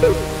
Boom!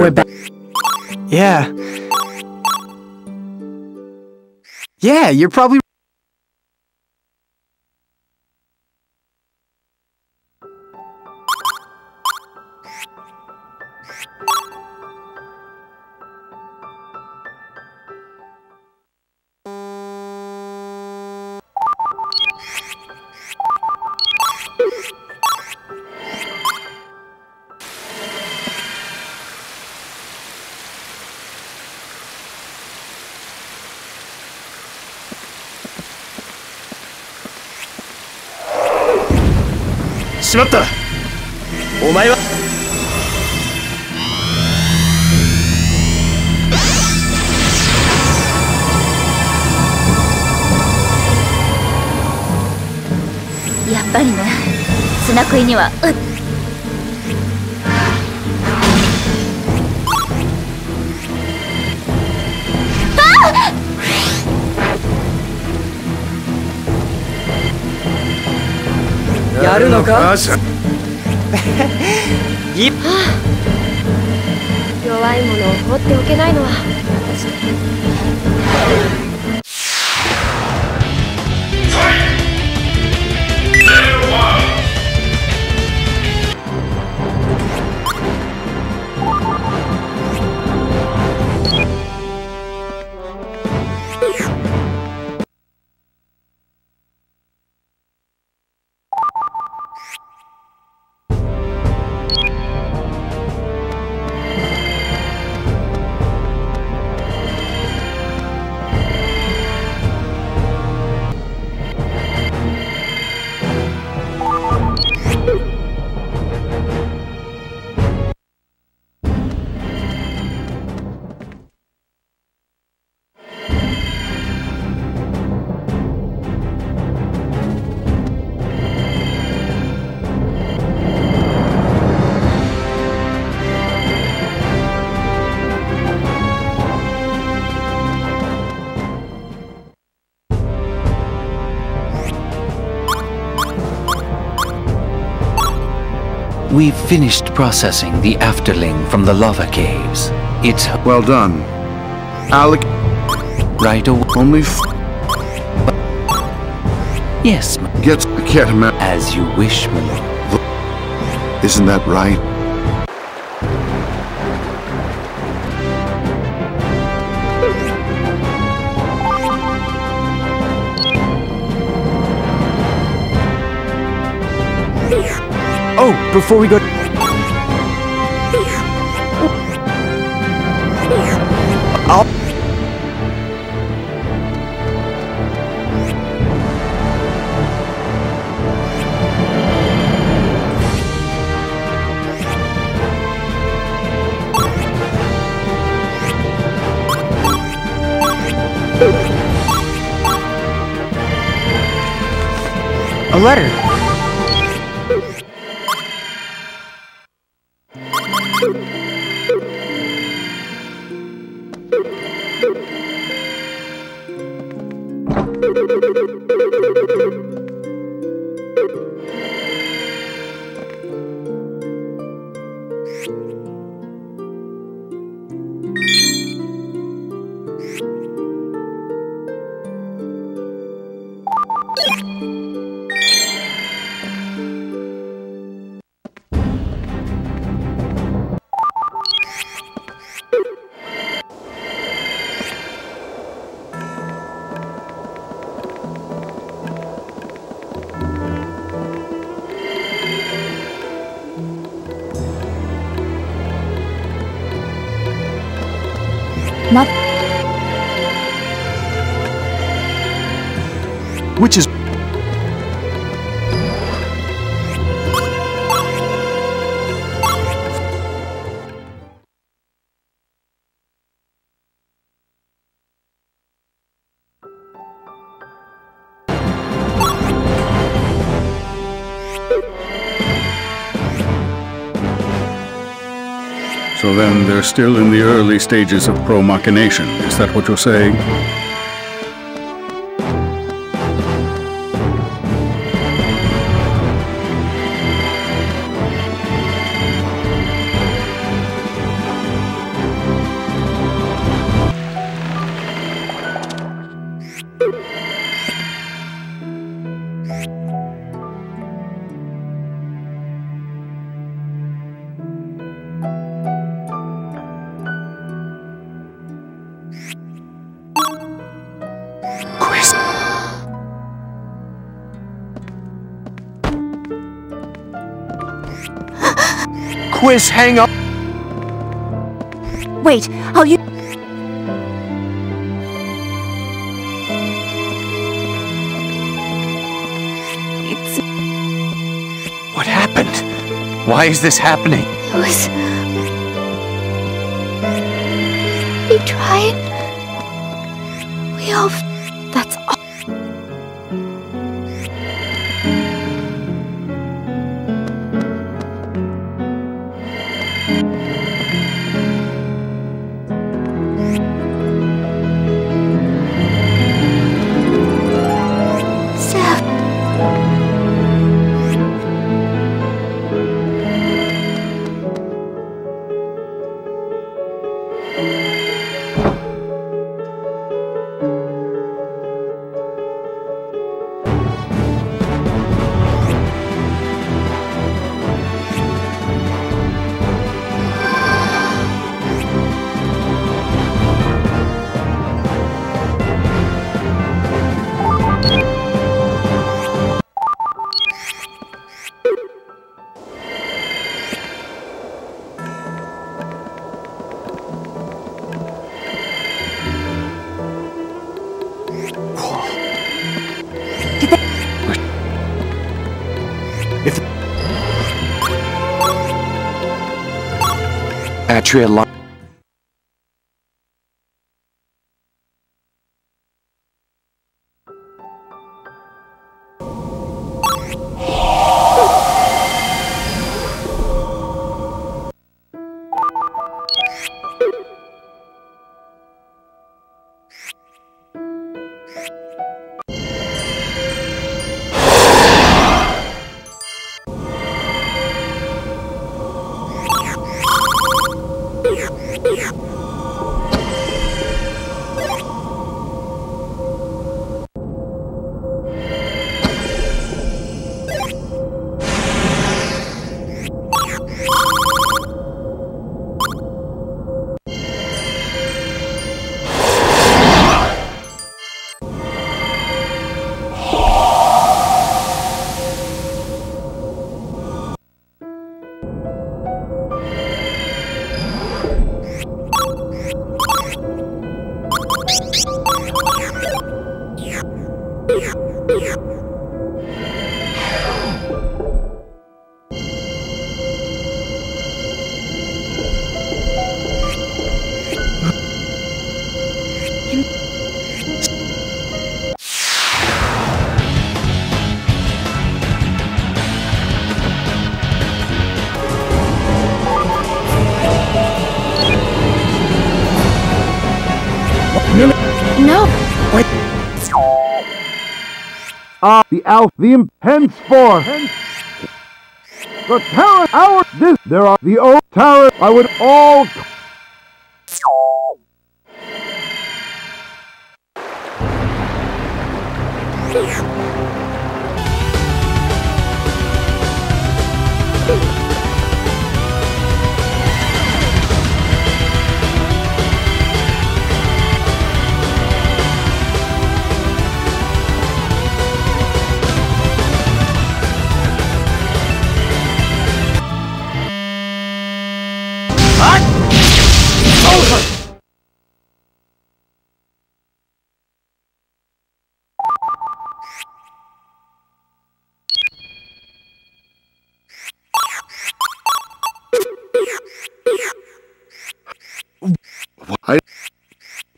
We're, back. Yeah. Yeah, you're probably しまった。お前は。やっぱりね砂食いにはうっやるのか？弱いものを放っておけないのは私 We've finished processing the afterling from the lava caves. It's Well done. Alec, right away. only f- Yes, m- gets the cat as you wish, my lord. Isn't that right? Oh, before we go... Up. A letter. Which is So then they're still in the early stages of pro-machination. Is that what you're saying? Quiz, hang up. Wait, I'll use. It's. What happened? Why is this happening? It was. We tried. We all. Atria li- No! Ah, the Alf, the henceforth. The tower our, this, there are the old tower I would all.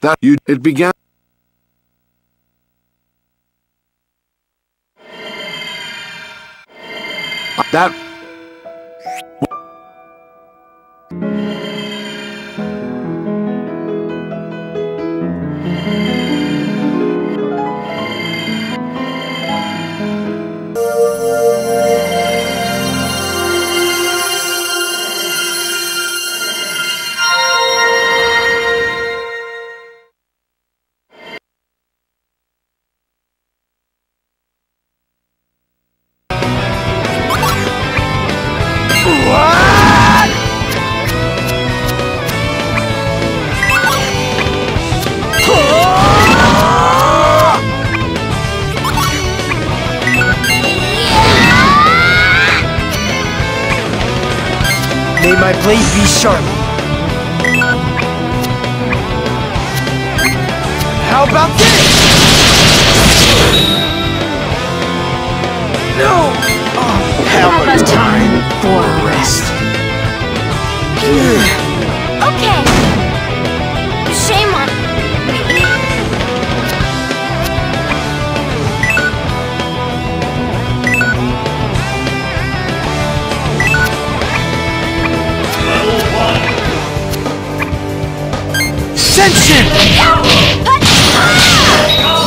That you it began. That May my blade be sharp. How about this? Senshin!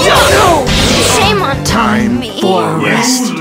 No! Shame on Time me. for rest.